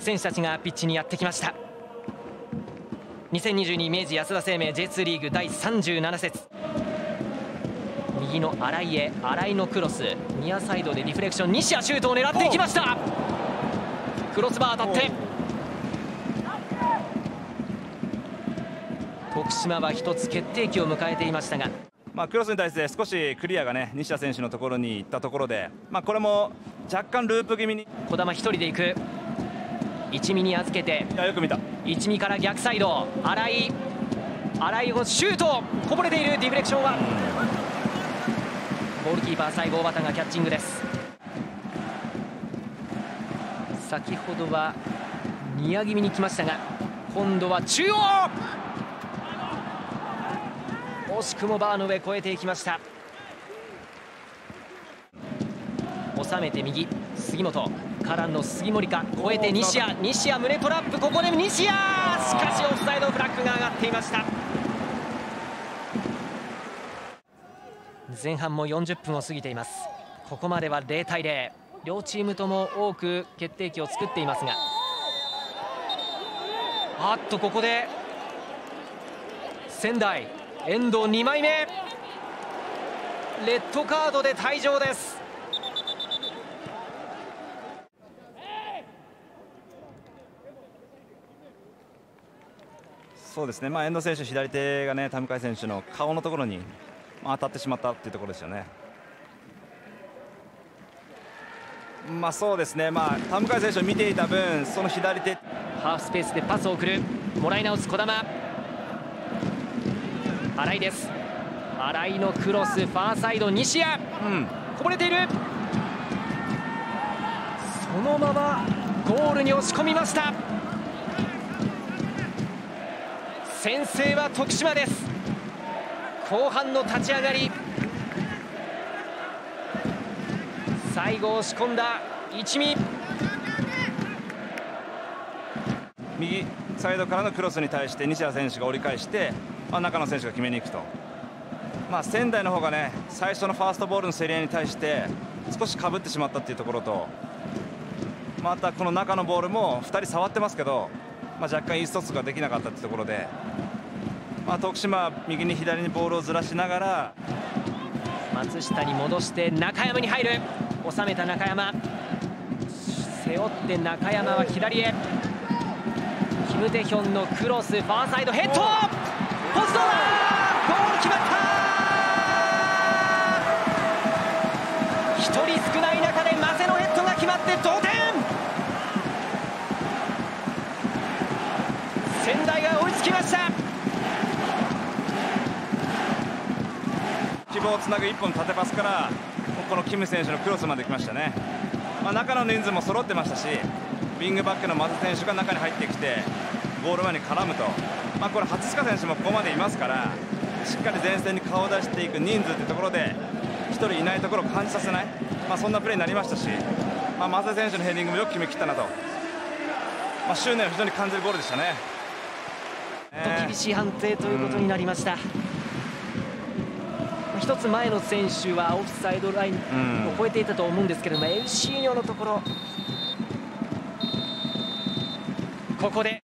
選手たちがピッチにやってきました。2022明治安田生命 J2 リーグ第37節。右の新井へ新井のクロス。ニアサイドでリフレクション西矢シュートを狙っていきました。クロスバー当たって。徳島は一つ決定機を迎えていましたが。まあ、クロスに対して少しクリアがね西田選手のところに行ったところで、まあ、これも若干ループ気味に。児玉一人で行く一味に預けていやよく見た。一味から逆サイド新井新井をシュートこぼれているディフレクションは。ゴールキーパー西郷小畑がキャッチングです。先ほどはニア気味に来ましたが今度は中央。惜しくもバーの上越えていきました収めて右杉本。からの杉森か。越えて西矢。西矢胸トラップ。ここで西矢。しかしオフサイドフラッグが上がっていました。前半も40分を過ぎています。ここまでは0対0両チームとも多く決定機を作っていますが。あっとここで仙台。遠藤2枚目。レッドカードで退場ですそうですね、まあ、遠藤選手、左手がね田向選手の顔のところに、まあ、当たってしまったっていうところですよね。まあそうですね、まあ、田向選手を見ていた分、その左手。ハーフスペースでパスを送る、もらい直す児玉、新井です、新井のクロス、ファーサイド、西谷、うん、こぼれている、そのままゴールに押し込みました。先制は徳島です。後半の立ち上がり。最後押し込んだ一味。右サイドからのクロスに対して西田選手が折り返して、まあ、中野選手が決めに行くと、まあ、仙台の方がね最初のファーストボールの競り合いに対して少しかぶってしまったっていうところとまたこの中のボールも2人触ってますけどまあ、若干意思疎通ができなかったというところで、まあ、徳島右に左にボールをずらしながら松下に戻して中山に入る。収めた中山。背負って中山は左へ。キム・テヒョンのクロスファーサイドヘッド。ポストだ。ゴール決まった。1人少ない中でマセのヘッドが決まって同きました。希望をつなぐ1本縦パスからこのキム選手のクロスまで来ましたね、まあ、中の人数も揃ってましたしウィングバックの松選手が中に入ってきてゴール前に絡むと、まあ、これ初塚選手もここまでいますからしっかり前線に顔を出していく人数というところで1人いないところを感じさせない、まあ、そんなプレーになりましたし、まあ、松選手のヘディングもよく決めきったなと、まあ、執念を非常に感じるゴールでしたね。と厳しい判定ということになりました。一つ前の選手はオフサイドラインを超えていたと思うんですけれども、エルシーニョのところここで